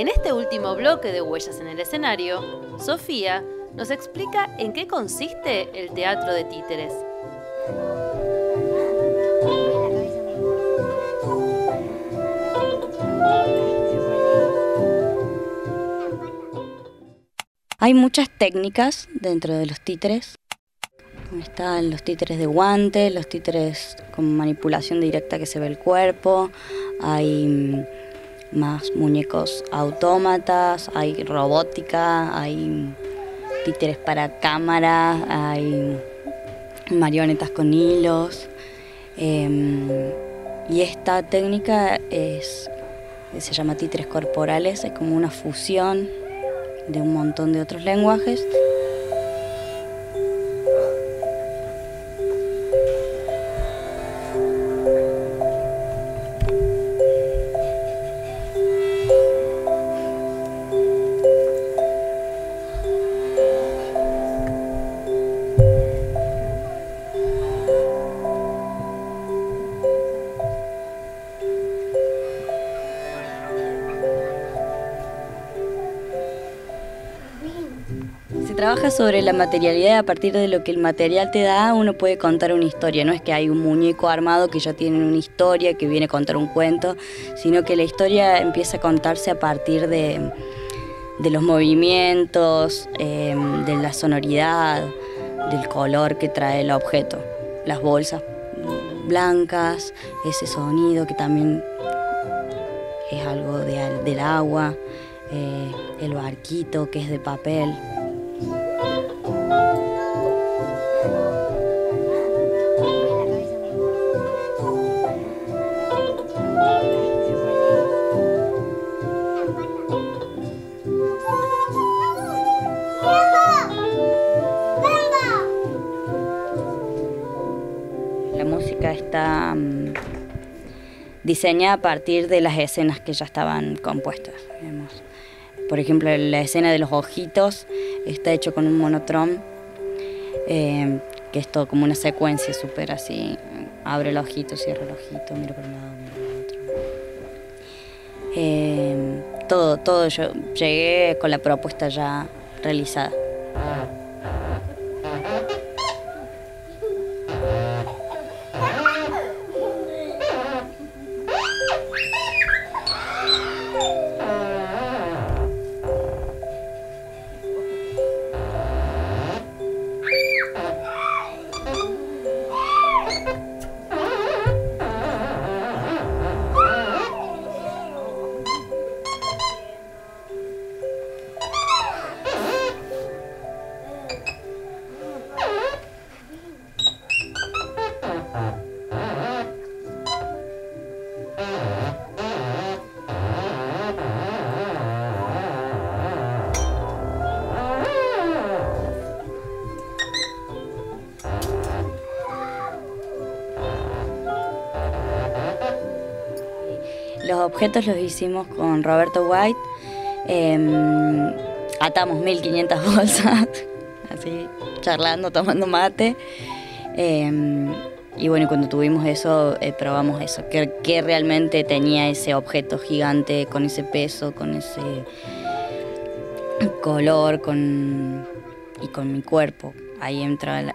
En este último bloque de Huellas en el escenario, Sofía nos explica en qué consiste el teatro de títeres. Hay muchas técnicas dentro de los títeres. Están los títeres de guante, los títeres con manipulación directa que se ve el cuerpo, hay mm, más muñecos autómatas, hay robótica, hay títeres para cámara, hay marionetas con hilos. Em, y esta técnica es, se llama títeres corporales, es como una fusión de un montón de otros lenguajes. Trabaja sobre la materialidad a partir de lo que el material te da, uno puede contar una historia. No es que hay un muñeco armado que ya tiene una historia, que viene a contar un cuento, sino que la historia empieza a contarse a partir de, los movimientos, em, de la sonoridad, del color que trae el objeto. Las bolsas blancas, ese sonido que también es algo del agua, eh, el barquito que es de papel. La música está mm, diseñada a partir de las escenas que ya estaban compuestas. Por ejemplo, la escena de los ojitos está hecho con un monotron, eh, que es todo como una secuencia súper así. Abre el ojito, cierra el ojito, miro por un lado, miro por otro. Eh, todo, todo, yo llegué con la propuesta ya realizada. Los objetos los hicimos con Roberto White. Em, atamos 1500 bolsas, así, charlando, tomando mate. Em, y bueno, cuando tuvimos eso, eh, probamos eso, que, realmente tenía ese objeto gigante, con ese peso, con ese color, con, y con mi cuerpo. Ahí entra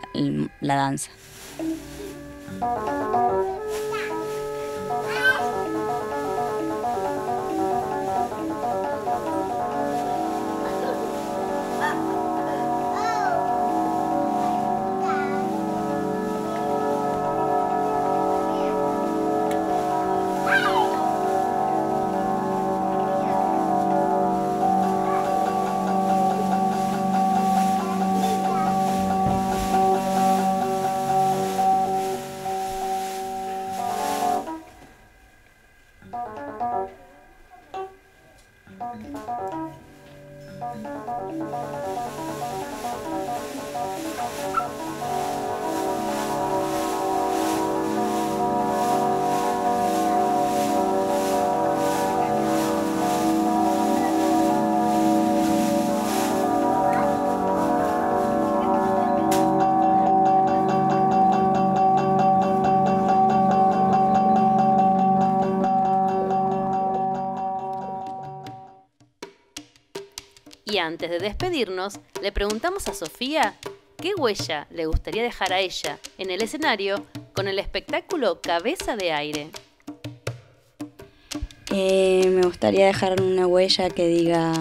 la danza. Thank you. Y antes de despedirnos, le preguntamos a Sofía qué huella le gustaría dejar a ella en el escenario con el espectáculo Cabeza de Aire. Eh, me gustaría dejar una huella que diga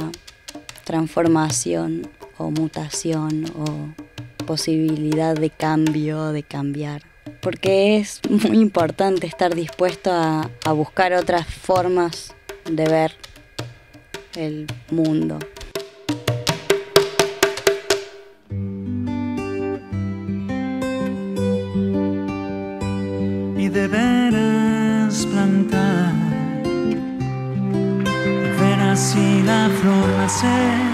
transformación o mutación o posibilidad de cambio, de cambiar. Porque es muy importante estar dispuesto a, a buscar otras formas de ver el mundo. Plantar, ver así la flor nacer.